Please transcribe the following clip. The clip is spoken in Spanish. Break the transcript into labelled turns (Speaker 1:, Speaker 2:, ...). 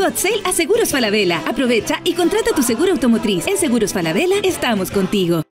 Speaker 1: Hot Sale a Seguros Falabella. Aprovecha y contrata tu seguro automotriz. En Seguros Falabella estamos contigo.